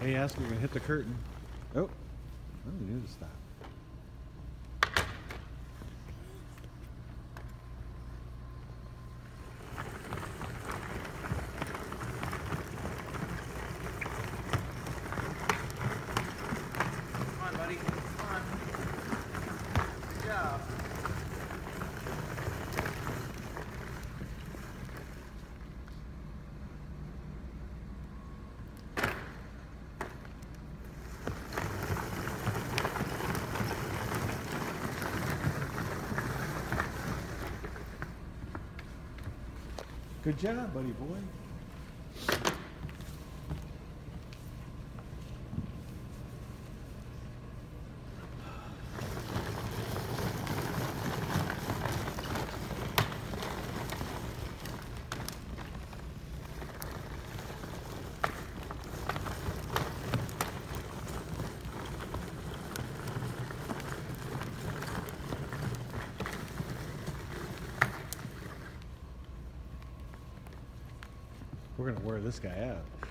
Hey, ask we're gonna hit the curtain. Oh, oh, we need to stop. Come on, buddy. Come on. Good job. Good job, buddy boy. We're gonna wear this guy out.